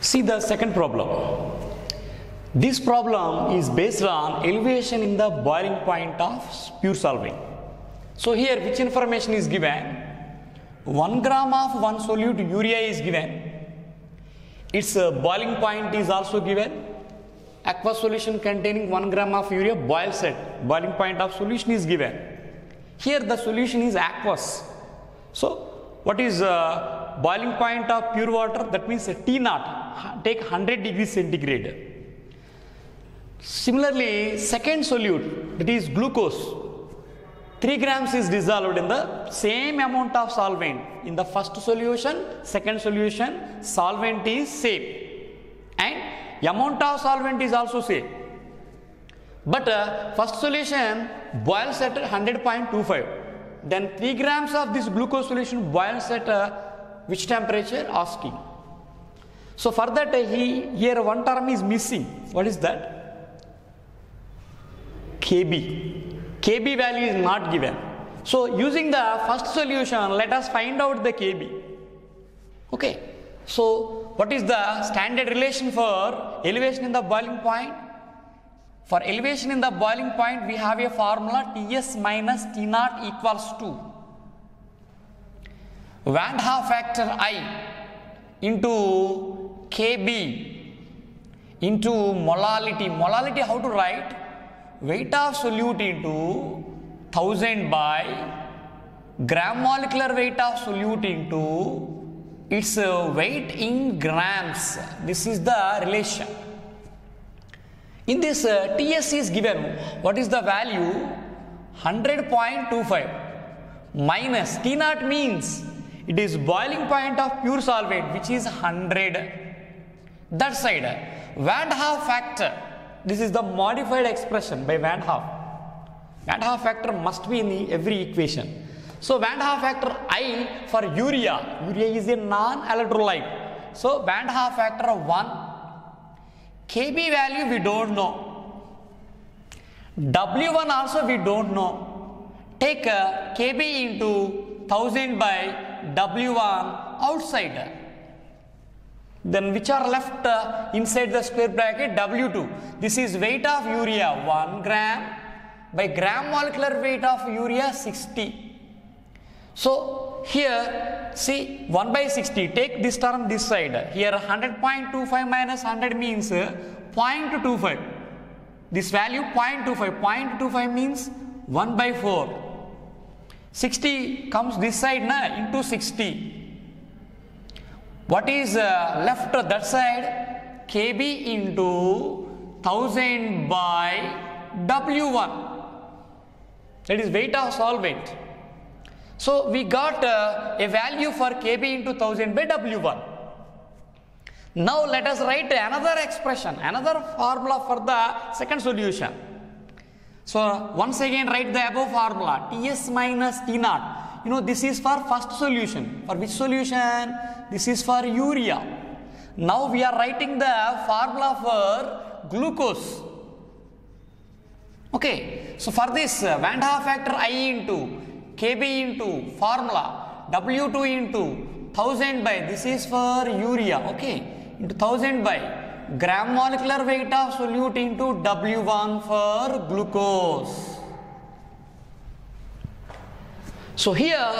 See the second problem. This problem is based on elevation in the boiling point of pure solvent. So here which information is given? 1 gram of one solute urea is given. Its uh, boiling point is also given. Aqua solution containing 1 gram of urea boils at boiling point of solution is given. Here the solution is aqueous. So what is uh, boiling point of pure water? That means T naught. Take 100 degrees centigrade. Similarly, second solute that is glucose 3 grams is dissolved in the same amount of solvent. In the first solution, second solution, solvent is same and amount of solvent is also same. But uh, first solution boils at 100.25. Then 3 grams of this glucose solution boils at uh, which temperature? Asking. So for that he here one term is missing. What is that? KB. KB value is not given. So using the first solution, let us find out the KB. Okay. So what is the standard relation for elevation in the boiling point? For elevation in the boiling point, we have a formula Ts minus T naught equals to Van Hoff factor I into Kb into molality. Molality how to write? weight of solute into 1000 by gram molecular weight of solute into its uh, weight in grams. This is the relation. In this uh, TS is given, what is the value? 100.25 minus T naught means it is boiling point of pure solvent which is 100. That side, Van Hoff factor this is the modified expression by Van Hoff. Van Hoff factor must be in the, every equation. So Van Hoff factor I for urea, urea is a non-electrolyte. So Van Hoff factor of 1, Kb value we don't know. W1 also we don't know. Take uh, Kb into 1000 by W1 outside then which are left uh, inside the square bracket? W2 this is weight of urea 1 gram by gram molecular weight of urea 60 so here see 1 by 60 take this term this side. Here 100.25 minus 100 means uh, 0.25 this value 0.25 0.25 means 1 by 4 60 comes this side na? Into 60 what is uh, left that side? Kb into 1000 by W1. That is weight of solvent. So we got uh, a value for Kb into 1000 by W1. Now let us write another expression, another formula for the second solution. So once again write the above formula Ts minus T naught you know this is for first solution. For which solution? This is for urea. Now we are writing the formula for glucose. Okay. So for this uh, van der factor i into kb into formula w2 into 1000 by this is for urea. Okay. Into 1000 by gram molecular weight of solute into w1 for glucose so here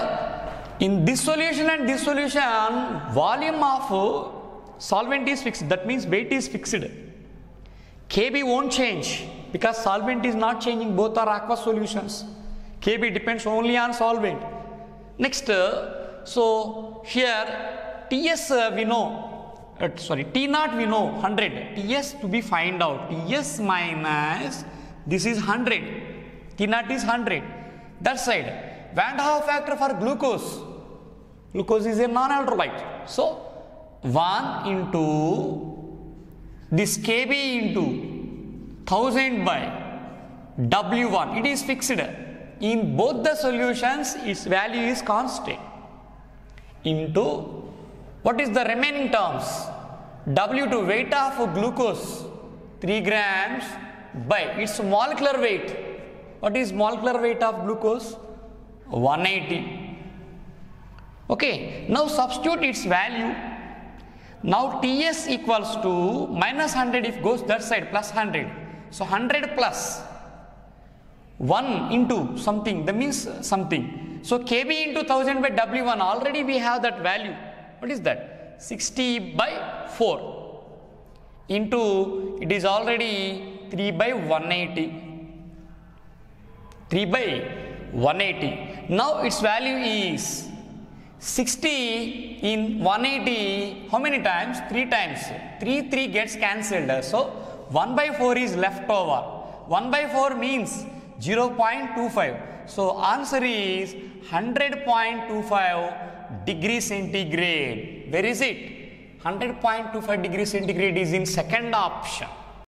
in this solution and this solution volume of solvent is fixed. That means weight is fixed. Kb won't change because solvent is not changing. Both are aqueous solutions. Kb depends only on solvent. Next so here Ts uh, we know uh, sorry T naught we know 100 Ts to be find out. Ts minus this is 100 T naught is 100 that side Van der Hoff factor for glucose. Glucose is a non-electrolyte. So 1 into this Kb into 1000 by W1. It is fixed. In both the solutions, its value is constant. Into what is the remaining terms? W2 weight of glucose 3 grams by its molecular weight. What is molecular weight of glucose? 180 okay now substitute its value Now Ts equals to minus 100 if goes that side plus 100. So 100 plus 1 into something that means something. So kb into 1000 by W1 already we have that value. What is that? 60 by 4 into it is already 3 by 180. 3 by 180. Now its value is 60 in 180 how many times? 3 times. 3 3 gets cancelled. So 1 by 4 is left over. 1 by 4 means 0.25 so answer is 100.25 degree centigrade. Where is it? 100.25 degree centigrade is in second option